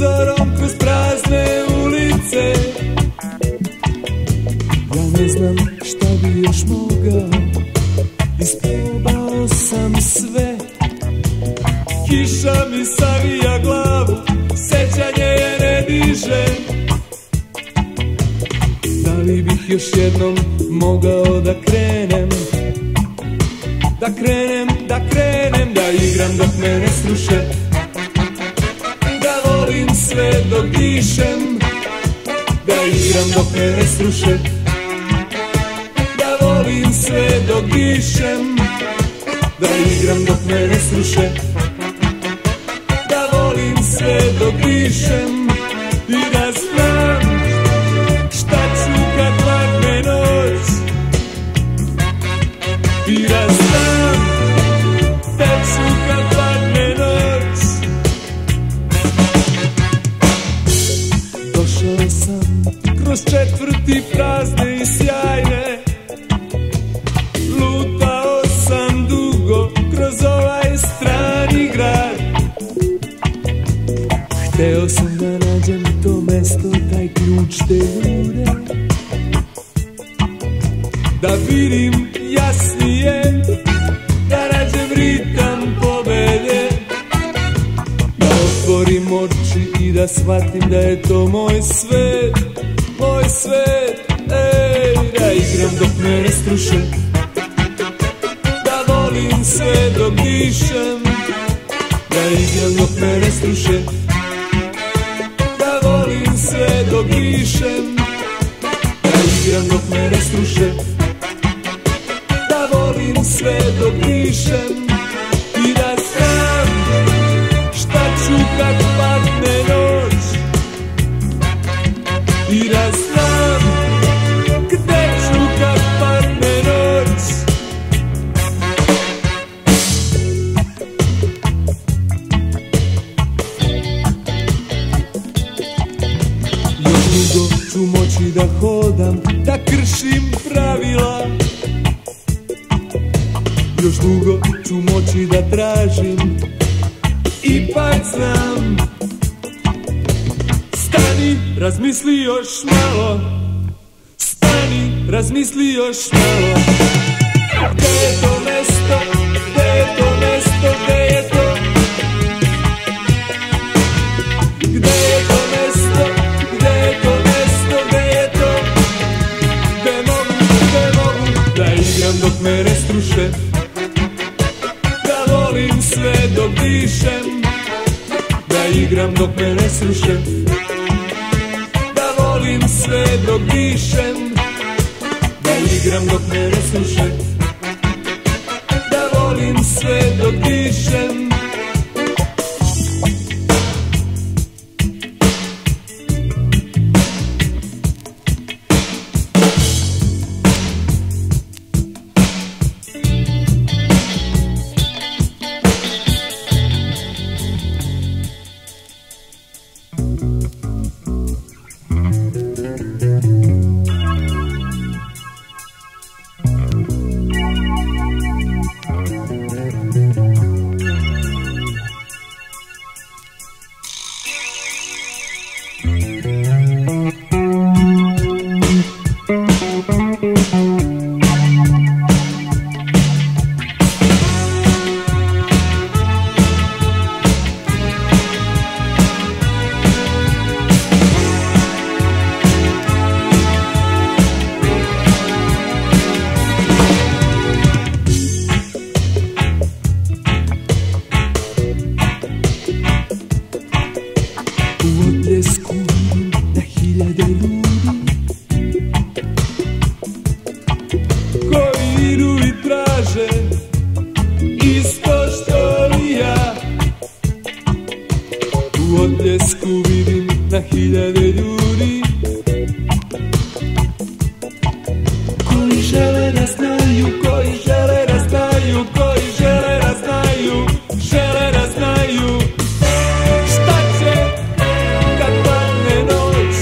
Vraćam se zorom kroz prazne ulice. Ja ne znam šta bi još mogao. Isprobao sam sve. Kiša mi savija glavu Sećanje je ne diže. Da li bih još jednom mogao da krenem? Da krenem, da krenem Da igram dok me ne sve dok dišem Da igram dok me ne sruše Da volim sve dok dišem Da igram dok me ne sruše Da volim sve dok dišem te Da vidim jasnije, da nađem ritam pobede Da otvorim oči i da shvatim da je to moj svet, moj svet. Ej, da igram dok me ne struše Da volim sve dok dišem. Da igram dok me ne dok dišem Da igram dok me ne struše Da volim sve dok dišem I da znam šta ću kad padne noć. I da znam dugo ću moći da hodam, da kršim pravila. Još dugo ću moći da tražim, ipak znam. Stani, razmisli još malo. Stani, razmisli još malo. Gde je to mesto, sve dok dišem Da igram dok me ne sruše. Da volim sve dok dišem Da igram dok me ne sruše. Da volim sve dok dišem U U odljesku vidim na hiljade ljudi. Koji žele da znaju, koji žele da znaju, koji žele da znaju, žele da znaju Šta će kad padne noć.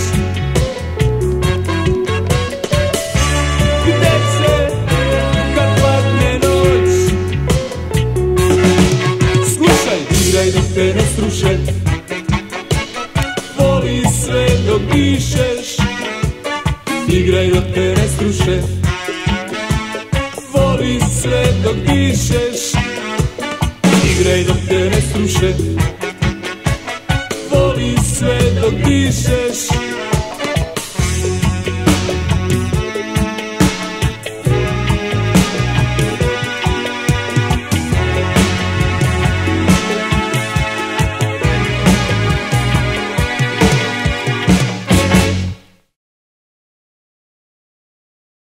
Gde će kad padne noć? Slušaj, Igraj dok te ne struše dok dišeš Igraj dok te ne struše Voli sve dok dišeš Igraj dok te ne struše Voli sve dok dišeš